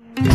Mm-hmm.